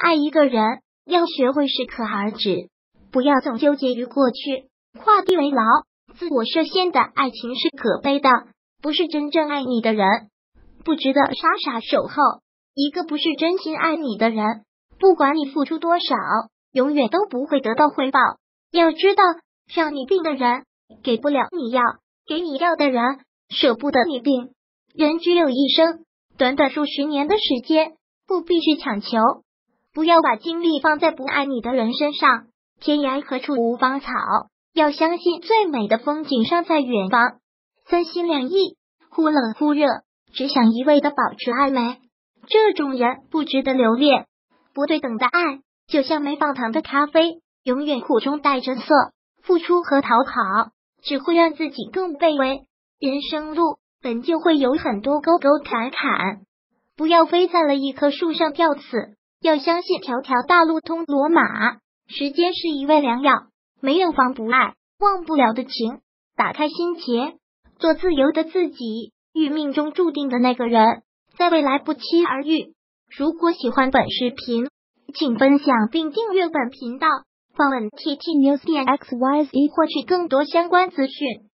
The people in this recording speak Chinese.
爱一个人，要学会适可而止，不要总纠结于过去，画地为牢。自我设限的爱情是可悲的，不是真正爱你的人，不值得傻傻守候。一个不是真心爱你的人，不管你付出多少，永远都不会得到回报。要知道，让你病的人，给不了你药；给你药的人，舍不得你病。人只有一生，短短数十年的时间，不必去强求。不要把精力放在不爱你的人身上。天涯何处无芳草？要相信最美的风景尚在远方。三心两意，忽冷忽热，只想一味的保持暧昧。这种人不值得留恋。不对等的爱，就像没放糖的咖啡，永远苦中带着涩。付出和讨好，只会让自己更卑微。人生路本就会有很多沟沟坎坎，不要飞在了一棵树上吊死。要相信条条大路通罗马。时间是一味良药，没有防不爱、忘不了的情。打开心结，做自由的自己，遇命中注定的那个人。在未来不期而遇。如果喜欢本视频，请分享并订阅本频道，访问 T T News 点 X Y Z 获取更多相关资讯。